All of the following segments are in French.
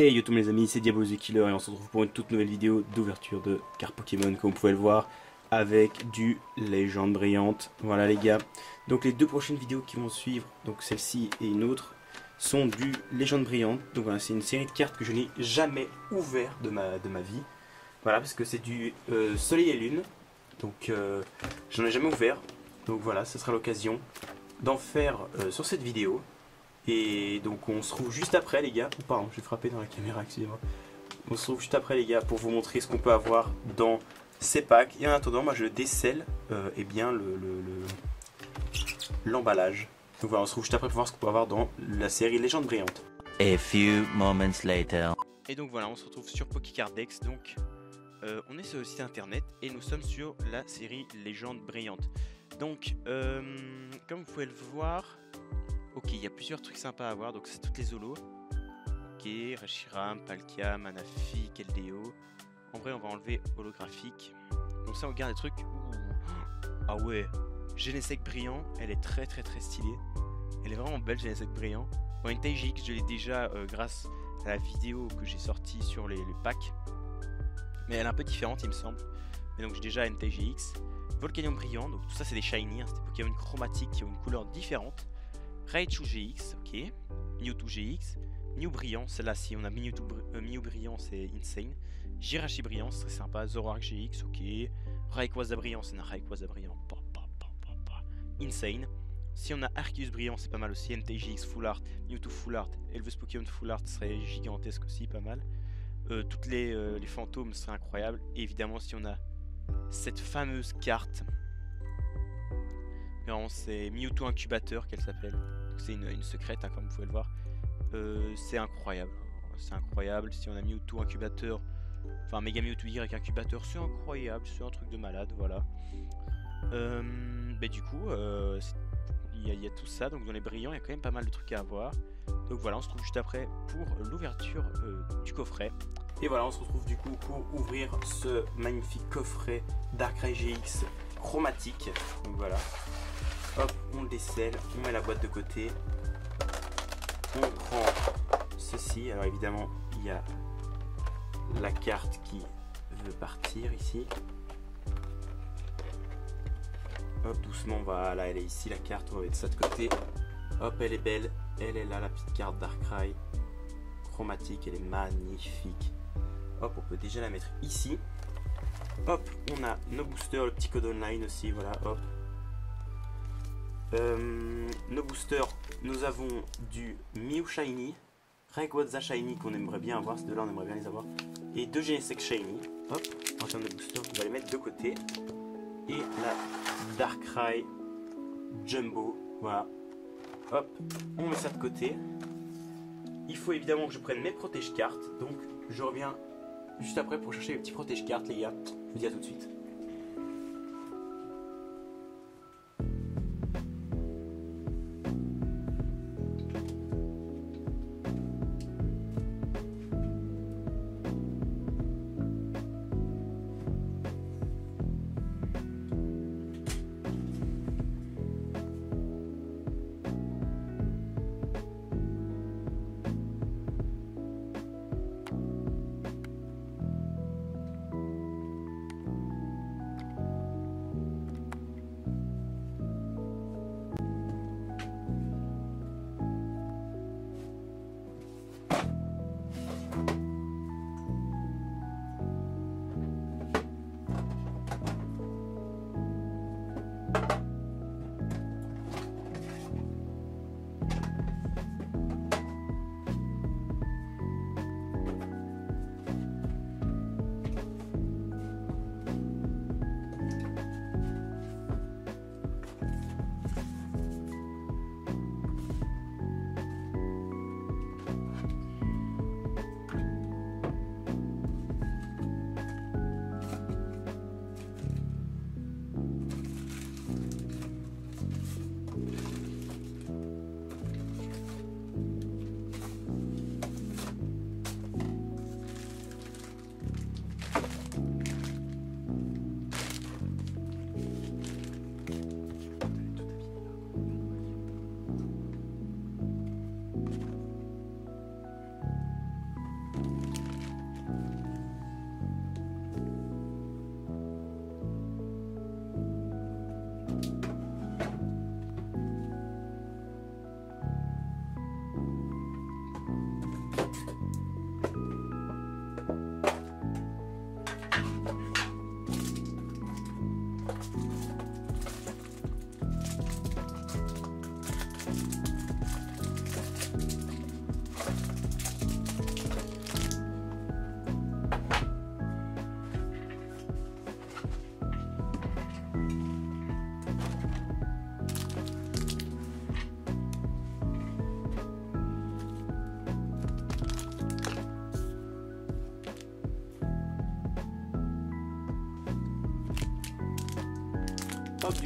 Hey yo tout les amis, c'est Diablo the Killer et on se retrouve pour une toute nouvelle vidéo d'ouverture de cartes Pokémon comme vous pouvez le voir avec du légende brillante. Voilà les gars. Donc les deux prochaines vidéos qui vont suivre, donc celle-ci et une autre, sont du légende brillante. Donc voilà, c'est une série de cartes que je n'ai jamais ouvert de ma, de ma vie. Voilà, parce que c'est du euh, soleil et lune. Donc euh, j'en ai jamais ouvert. Donc voilà, ce sera l'occasion d'en faire euh, sur cette vidéo. Et donc on se trouve juste après les gars. Oh, pardon, j'ai frappé dans la caméra, excusez-moi. On se trouve juste après les gars pour vous montrer ce qu'on peut avoir dans ces packs. Et en attendant, moi je décèle euh, eh bien le l'emballage. donc voilà, on se trouve juste après pour voir ce qu'on peut avoir dans la série Légende brillante. A few moments later. Et donc voilà, on se retrouve sur Pokécardex. Donc euh, on est sur le site internet et nous sommes sur la série Légende brillante. Donc euh, comme vous pouvez le voir, Ok, il y a plusieurs trucs sympas à voir. Donc, c'est toutes les holos. Ok, Reshiram, Palkia, Manafi, Keldeo. En vrai, on va enlever holographique. Donc, ça, on garde des trucs. Ah ouais, Genesec brillant. Elle est très, très, très stylée. Elle est vraiment belle, Genesec brillant. Bon, une je l'ai déjà euh, grâce à la vidéo que j'ai sortie sur les, packs. Mais elle est un peu différente, il me semble. Mais donc, j'ai déjà une TGX. Volcanium brillant, donc tout ça c'est des shiny, hein, c'est des Pokémon chromatiques qui ont une couleur différente. Raichu GX, ok. Mewtwo GX. Mew Brillant, celle-là, si on a Mewtwo euh, c'est insane. Jirachi Brillant, c'est très sympa. Zoroark GX, ok. Rayquaza Brillant, c'est un Rayquaza Brillant. insane. Si on a Arceus Brillant, c'est pas mal aussi. NTGX Full Art, Mewtwo Full Art, Elvis Pokémon Full Art serait gigantesque aussi, pas mal. Euh, toutes les, euh, les fantômes seraient incroyables. Et évidemment, si on a cette fameuse carte c'est Mewtwo Incubateur qu'elle s'appelle. C'est une, secrète, hein, comme vous pouvez le voir. Euh, c'est incroyable. C'est incroyable. Si on a Mewtwo Incubateur, enfin Mega Mewtwo Y Incubateur, c'est incroyable. C'est un truc de malade, voilà. Euh, bah, du coup, euh, il y, a tout ça. Donc dans les brillants, il y a quand même pas mal de trucs à avoir. Donc voilà, on se retrouve juste après pour l'ouverture du coffret. Et voilà, on se retrouve du coup pour ouvrir ce magnifique coffret Darkrai GX chromatique. Donc voilà. Hop, on le décèle, on met la boîte de côté. On prend ceci. Alors évidemment, il y a la carte qui veut partir ici. Hop, doucement, voilà, elle est ici la carte, on va mettre ça de côté. Hop, elle est belle, elle est là, la petite carte Darkrai. Chromatique, elle est magnifique. Hop, on peut déjà la mettre ici. Hop, on a nos boosters, le petit code online aussi, voilà, hop. Euh, nos boosters, nous avons du Mew Shiny, Rayquaza Shiny qu'on aimerait bien avoir, ces deux-là on aimerait bien les avoir, et deux GSX Shiny. Hop, en termes de boosters, on va les mettre de côté. Et la Darkrai Jumbo, voilà. Hop, on met ça de côté. Il faut évidemment que je prenne mes protège cartes, donc je reviens juste après pour chercher les petits protège cartes les gars. Je vous dis à tout de suite.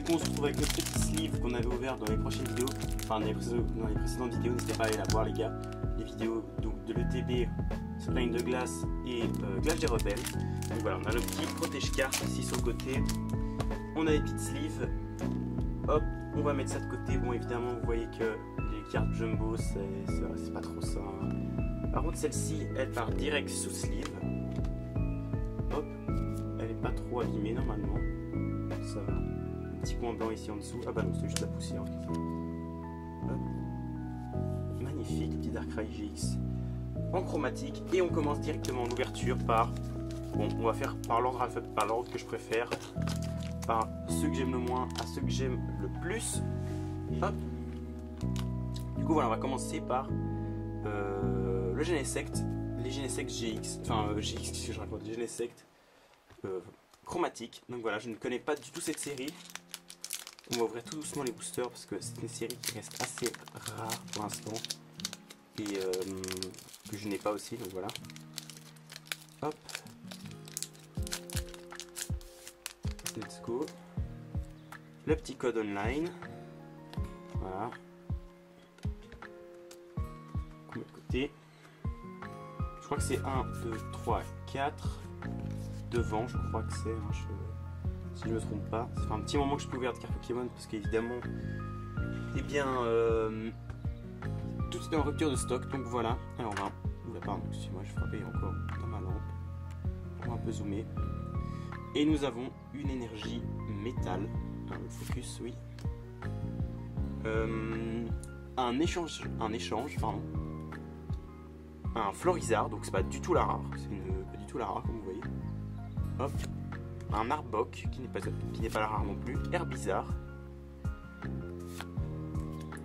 Du coup on se retrouve avec le petit sleeve qu'on avait ouvert dans les prochaines vidéos, enfin dans les, précédentes- vidéos, n'hésitez pas à aller la voir les gars, les vidéos de l'ETB, Spline de glace et euh, Glace des rebelles. Donc voilà, on a le petit protège-carte ici sur le côté, on a les petites sleeves, hop, on va mettre ça de côté, bon évidemment vous voyez que les cartes jumbo c'est pas trop ça. Par contre celle-ci elle part direct sous sleeve, hop, elle est pas trop abîmée normalement, ça va petit point blanc ici en dessous. Ah bah non, c'est juste la poussière. Magnifique, petit Darkrai GX en chromatique. Et on commence directement en ouverture par. Bon, on va faire par l'ordre par l'ordre que je préfère. Par ceux que j'aime le moins à ceux que j'aime le plus. Hop. Du coup, voilà, on va commencer par euh, le Genesect, les Genesect GX, enfin euh, GX, qu'est-ce que je raconte, les Genesect euh, chromatique. Donc voilà, je ne connais pas du tout cette série. On va ouvrir tout doucement les boosters parce que c'est une série qui reste assez rare pour l'instant et euh, que je n'ai pas aussi. Donc voilà. Hop. Let's go. Le petit code online. Voilà. On de côté. Je crois que c'est 1, 2, 3, 4. Devant, je crois que c'est. hein, je- si je me trompe pas. Ça fait un petit moment que je peux ouvrir de cartes Pokémon parce qu'évidemment, eh bien, euh, tout est en rupture de stock. Donc voilà. Alors on va. Oula, pardon, excusez-moi, je frappais encore dans ma lampe. On va un peu zoomer. Et nous avons une énergie métal. Un focus, oui. Euh, un échange, un échange, pardon. Un Florizard, donc c'est pas du tout la rare, c'est pas du tout la rare comme vous voyez. Hop, un Arbok qui n'est pas, qui pas rare non plus, Herbizarre,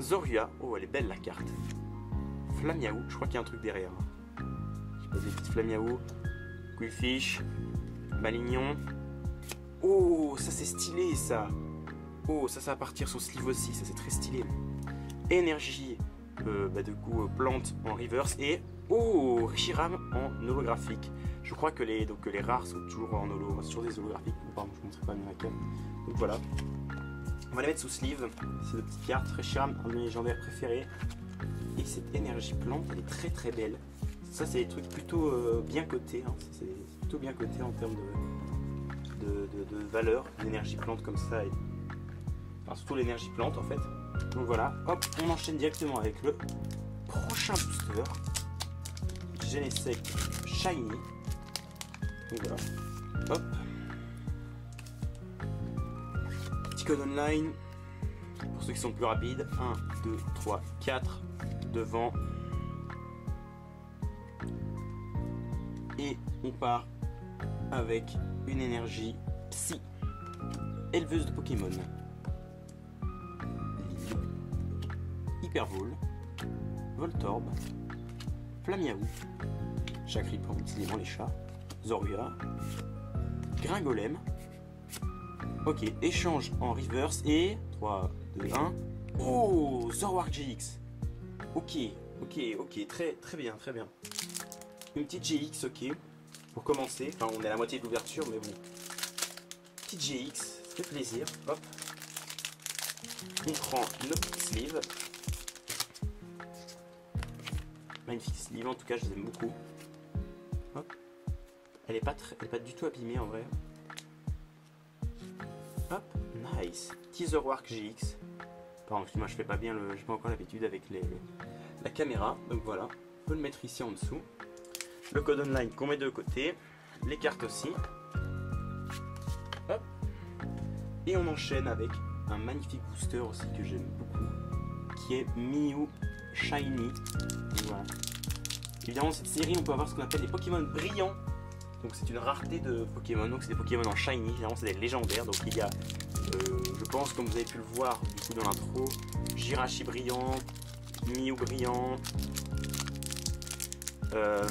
Zoria, oh elle est belle la carte, Flamiaou, je crois qu'il y a un truc derrière. Je sais pas, des petites Flamiaou, Quillfish, Malignon, oh ça c'est stylé ça, oh ça ça va partir sur sleeve aussi, ça c'est très stylé. Énergie, euh, bah, de coup euh, plante en reverse et oh Reshiram en holographique. Je crois que les, donc, les rares sont toujours en holo, toujours des holographiques. Je ne montrerai pas bien la cam. Donc voilà. On va les mettre sous sleeve. C'est de petites cartes. Reshiram, un de mes légendaires préférés. Et cette énergie plante, elle est très très belle. Ça, c'est des trucs plutôt euh, bien cotés. hein. C'est plutôt bien coté en termes de- de valeur. L'énergie plante comme ça. Et... Enfin, surtout l'énergie plante en fait. Donc voilà. Hop, on enchaîne directement avec le prochain booster. Genesec Shiny. Donc voilà. Hop. Petit code online. Pour ceux qui sont plus rapides. 1, 2, 3, 4. Devant. Et on part avec une énergie psy. Éleveuse de Pokémon. Hypervol. Voltorb. Flamiaou. Chakri pour décidément les chats. Zorua. Gringolem. Ok, échange en reverse et 3, 2, 1. Oh, Zorwar GX. Ok, ok, ok, très très bien, très bien. Une petite GX, ok. Pour commencer, enfin on est à la moitié de l'ouverture, mais bon. Petite GX, ça fait plaisir. Hop. On prend nos sleeves. Magnifique sleeve, en tout cas je les aime beaucoup. Hop. Elle est pas du tout abîmée en vrai. Hop, nice. Teaser Work GX. Pardon, excuse-moi, je fais pas bien le. J'ai pas encore l'habitude avec les, la caméra. Donc voilà. On peut le mettre ici en dessous. le code online qu'on met de côté, les cartes aussi. Hop. Et on enchaîne avec un magnifique booster aussi que j'aime beaucoup, qui est Mew Shiny. Voilà. Évidemment, cette série, on peut avoir ce qu'on appelle des Pokémon brillants. Donc c'est une rareté de Pokémon, donc c'est des Pokémon en shiny, évidemment c'est des légendaires. Donc il y a, euh, je pense comme vous avez pu le voir du coup dans l'intro, Jirachi brillant, Mew brillant, euh,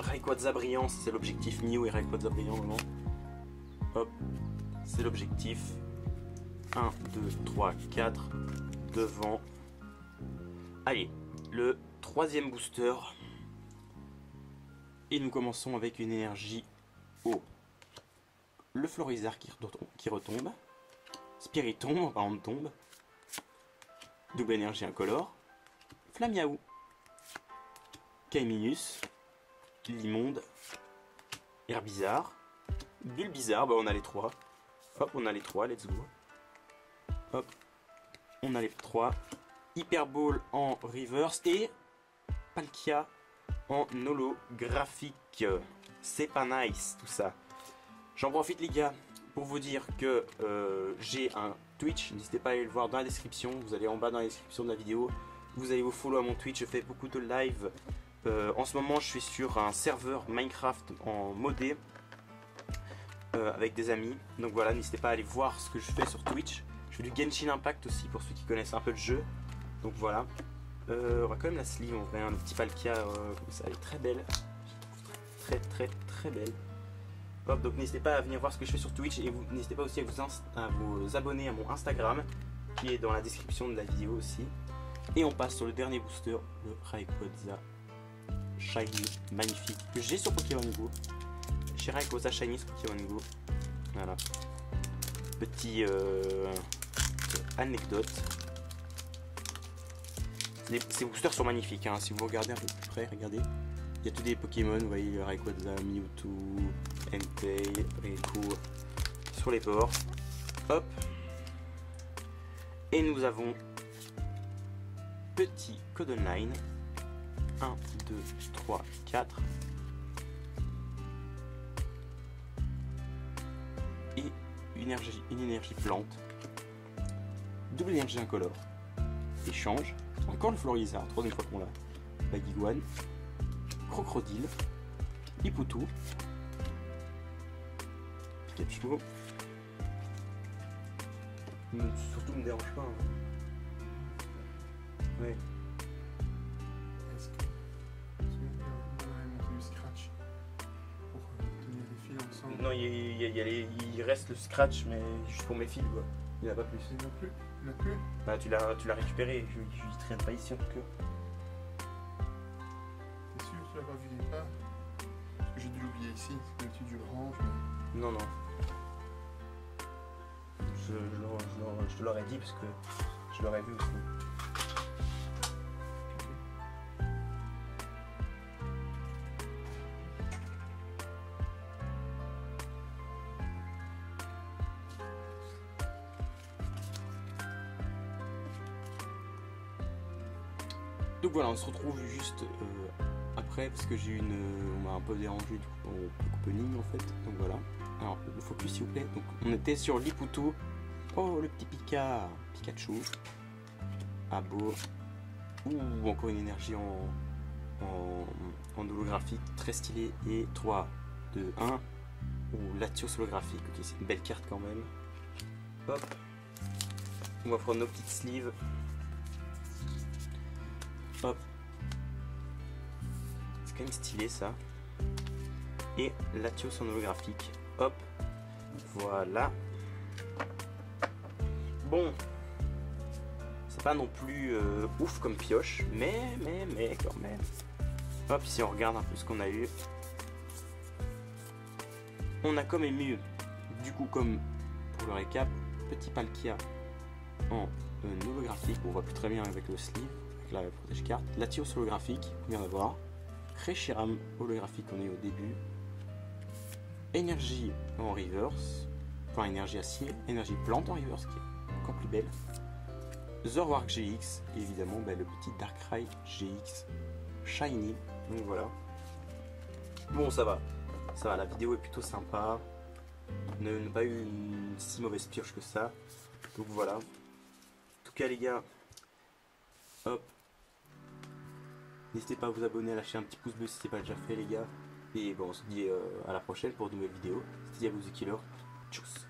Rayquaza brillant, c'est l'objectif Mew et Rayquaza brillant vraiment. Hop, c'est l'objectif. 1, 2, 3, 4, devant. Allez, le troisième booster. Et nous commençons avec une énergie eau. Le Florizard qui retombe. Qui retombe. Spiritomb, en tombe. Double énergie incolore. Flamiaou. Caiminus. Limonde. Herbizarre. Bulbizarre, bah on a les trois. Hop, on a les trois, let's go. Hop, on a les trois. Hyper Ball en reverse et Palkia en holographique. C'est pas nice tout ça. J'en profite les gars pour vous dire que euh, j'ai un Twitch. N'hésitez pas à aller le voir dans la description. Vous allez en bas dans la description de la vidéo. Vous allez vous follow à mon Twitch. Je fais beaucoup de live. Euh, en ce moment, je suis sur un serveur Minecraft en modé euh, avec des amis. Donc voilà, n'hésitez pas à aller voir ce que je fais sur Twitch. Je fais du Genshin Impact aussi pour ceux qui connaissent un peu le jeu. Donc voilà. Euh, on va quand même la sleeve en vrai, un petit Palkia euh, ça, elle est très belle. Très très très belle. Hop, donc n'hésitez pas à venir voir ce que je fais sur Twitch et n'hésitez pas aussi à vous, abonner à mon Instagram qui est dans la description de la vidéo aussi. Et on passe sur le dernier booster, le Rayquaza Shiny, magnifique, que j'ai sur Pokémon Go. Chez Rayquaza Shiny sur Pokémon Go. Voilà. Petit euh, anecdote. Ces boosters sont magnifiques, hein. si vous regardez un peu plus près, regardez. Il y a tous des Pokémon, vous voyez Rayquaza, Mewtwo, Entei, Raikou sur les bords. Hop. Et nous avons petit code online. 1, 2, 3, 4. Et une énergie plante. Double énergie incolore. Échange. Encore le Florizard, troisième fois qu'on l'a. Bagiguan. Crocodile. Hipoutou. Pikachu. Surtout me dérange pas. hein. Ouais. Est-ce que. Aurait monté du scratch pour euh, tenir les fils ensemble? Non, il, y a- il y a- il y a les- il reste le scratch, mais juste pour mes fils, quoi. Il n'y en a pas plus. Il n'y en a plus a plus Bah, tu l'as, tu l'as récupéré, je, je traîne pas ici en tout cas. T'es sûr que tu l'as pas vu quelque part Parce que j'ai dû l'oublier ici. C'est d'habitude du range, mais. Non, non. Je, je, l'aurais- je l'aurais- je te l'aurais dit parce que je l'aurais vu aussi. Donc voilà, on se retrouve juste euh, après parce que j'ai une. On m'a un peu dérangé du coup opening en fait. Donc voilà. Alors le focus s'il vous plaît. Donc on était sur Liputo. Oh le petit Pika Pikachu. Abo. Ouh encore une énergie en, en, en holographique très stylé. Et 3, 2, 1. Ouh Latios holographique. Ok c'est une belle carte quand même. Hop. On va prendre nos petites sleeves. Hop. C'est quand même stylé ça. Et Latios en holographique. Hop. Voilà. Bon. C'est pas non plus euh, ouf comme pioche, mais, mais, mais quand même. Hop, si on regarde un peu ce qu'on a eu. On a même eu, du coup, comme pour le récap, petit Palkia en euh, holographique. On voit plus très bien avec le sleeve la protège carte. Latios holographique, on vient d'avoir. Reshiram holographique, on est au début. Énergie en reverse. Enfin, énergie acier. Énergie plante en reverse, qui est encore plus belle. Zorwark GX, et évidemment bah, le petit Darkrai GX Shiny. Donc voilà. Bon, ça va. Ça va, la vidéo est plutôt sympa. N'a pas eu une si mauvaise pioche que ça. Donc voilà. En tout cas, les gars, hop. N'hésitez pas à vous abonner, à lâcher un petit pouce bleu si ce n'est pas déjà fait, les gars. Et bon, on se dit euh, à la prochaine pour de nouvelles vidéos. C'était The Killer. Tchuss